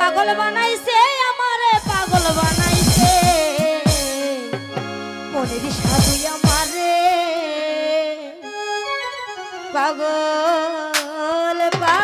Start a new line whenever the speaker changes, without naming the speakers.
পাগল বানাইছে আমারে পাগল বানাইছে। মনের সাধু আমারে। পাগল পা